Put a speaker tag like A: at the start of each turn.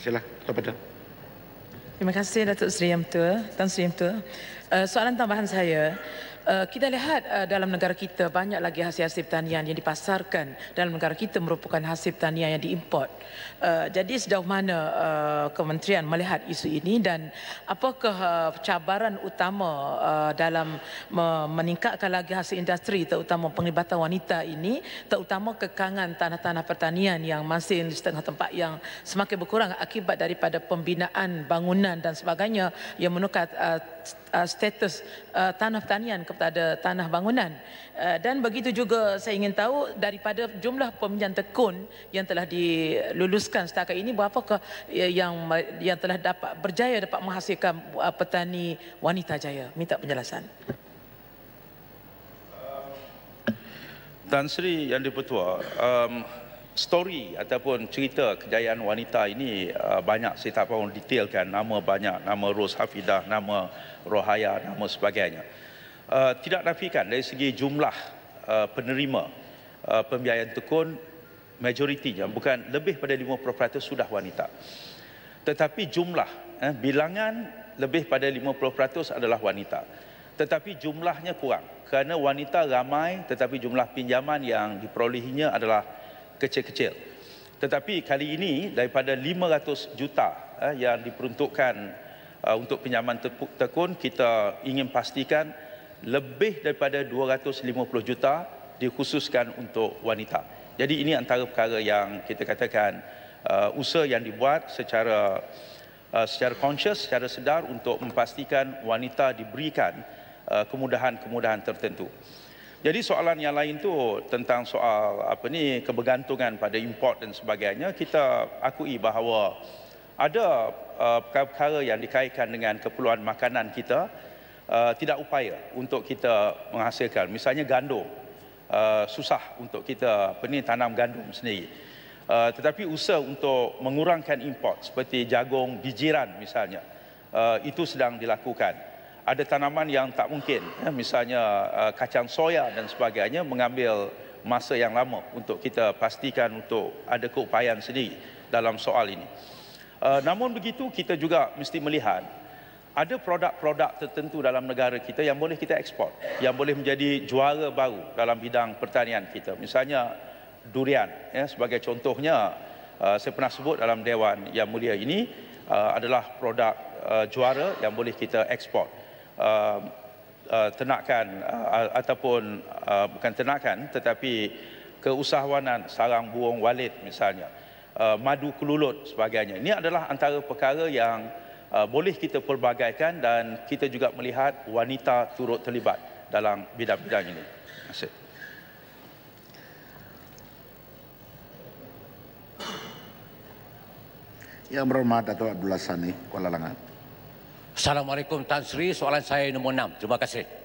A: Sila, Tuan Perdana.
B: Terima kasih Datuk Seri Yang Tua, Tan Sri Yang Tua. Uh, soalan tambahan saya, uh, kita lihat uh, dalam negara kita banyak lagi hasil-hasil pertanian yang dipasarkan dalam negara kita merupakan hasil pertanian yang diimport. Uh, jadi sejauh mana uh, kementerian melihat isu ini dan apakah uh, cabaran utama uh, dalam me- meningkatkan lagi hasil industri terutama penglibatan wanita ini terutama kekangan tanah-tanah pertanian yang masih di setengah tempat yang semakin berkurang akibat daripada pembinaan bangunan dan sebagainya yang menukar uh, status uh, tanah pertanian kepada tanah bangunan. Uh, dan begitu juga saya ingin tahu daripada jumlah peminjam tekun yang telah diluluskan setakat ini berapakah yang yang telah dapat berjaya dapat menghasilkan uh, petani wanita jaya? Minta penjelasan.
C: Tan Sri Yang Dipertua, um, story ataupun cerita kejayaan wanita ini uh, banyak saya tak mahu detailkan. Nama banyak nama Ros Hafidah nama Rohaya nama sebagainya uh, tidak nafikan dari segi jumlah uh, penerima uh, pembiayaan tekun majoritinya bukan lebih pada 50% sudah wanita tetapi jumlah eh, bilangan lebih pada 50% adalah wanita tetapi jumlahnya kurang kerana wanita ramai tetapi jumlah pinjaman yang diperolehinya adalah kecil-kecil. Tetapi kali ini daripada 500 juta eh, yang diperuntukkan uh, untuk pinjaman tekun kita ingin pastikan lebih daripada 250 juta dikhususkan untuk wanita. Jadi ini antara perkara yang kita katakan uh, usaha yang dibuat secara uh, secara conscious, secara sedar untuk memastikan wanita diberikan uh, kemudahan-kemudahan tertentu. Jadi soalan yang lain tu tentang soal apa ni kebergantungan pada import dan sebagainya kita akui bahawa ada uh, perkara-perkara yang dikaitkan dengan keperluan makanan kita uh, tidak upaya untuk kita menghasilkan. Misalnya gandum uh, susah untuk kita apa ni tanam gandum sendiri. Uh, tetapi usaha untuk mengurangkan import seperti jagung bijiran misalnya uh, itu sedang dilakukan. Ada tanaman yang tak mungkin ya, misalnya uh, kacang soya dan sebagainya mengambil masa yang lama untuk kita pastikan untuk ada keupayaan sendiri dalam soal ini. Uh, namun begitu kita juga mesti melihat ada produk-produk tertentu dalam negara kita yang boleh kita ekspor, yang boleh menjadi juara baru dalam bidang pertanian kita. Misalnya durian, ya, sebagai contohnya, uh, saya pernah sebut dalam Dewan Yang Mulia ini uh, adalah produk uh, juara yang boleh kita ekspor uh, uh, ternakan uh, ataupun uh, bukan ternakan tetapi keusahawanan sarang burung walid misalnya uh, madu kelulut sebagainya ini adalah antara perkara yang uh, boleh kita pelbagaikan dan kita juga melihat wanita turut terlibat dalam bidang-bidang ini terima kasih
A: Yang berhormat Datuk Abdullah Sani, Kuala Langat.
D: Assalamualaikum Tan Sri, soalan saya nombor enam. Terima kasih.